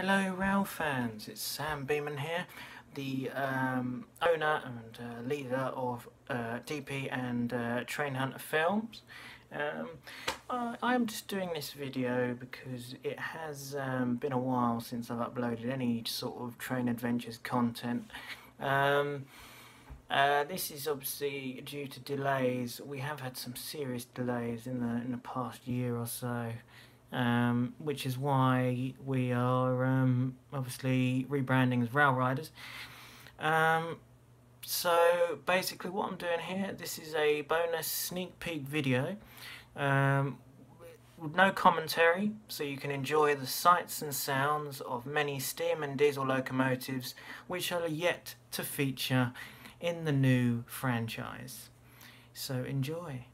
Hello rail fans, it's Sam Beamon here, the um, owner and uh, leader of uh, DP and uh, Train Hunter Films. Um, I'm just doing this video because it has um, been a while since I've uploaded any sort of train adventures content. Um, uh, this is obviously due to delays. We have had some serious delays in the in the past year or so um, which is why we are um, obviously rebranding as Rail Riders. Um, so basically what I'm doing here, this is a bonus sneak peek video um, with no commentary, so you can enjoy the sights and sounds of many steam and diesel locomotives which are yet to feature in the new franchise. So enjoy.